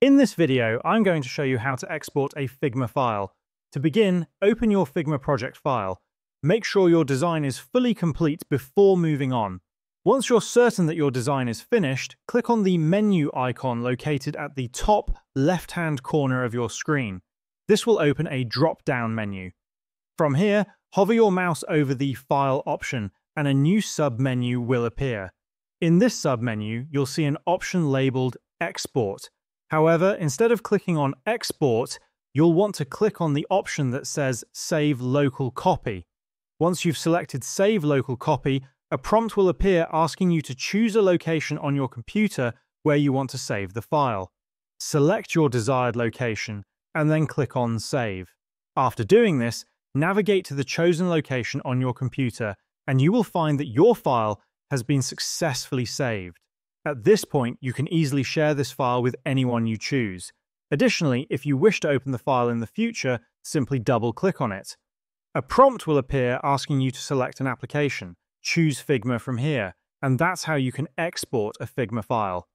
In this video, I'm going to show you how to export a Figma file. To begin, open your Figma project file. Make sure your design is fully complete before moving on. Once you're certain that your design is finished, click on the menu icon located at the top left-hand corner of your screen. This will open a drop-down menu. From here, hover your mouse over the File option and a new sub-menu will appear. In this sub-menu, you'll see an option labeled Export. However, instead of clicking on Export, you'll want to click on the option that says Save Local Copy. Once you've selected Save Local Copy, a prompt will appear asking you to choose a location on your computer where you want to save the file. Select your desired location and then click on Save. After doing this, navigate to the chosen location on your computer and you will find that your file has been successfully saved. At this point, you can easily share this file with anyone you choose. Additionally, if you wish to open the file in the future, simply double-click on it. A prompt will appear asking you to select an application. Choose Figma from here, and that's how you can export a Figma file.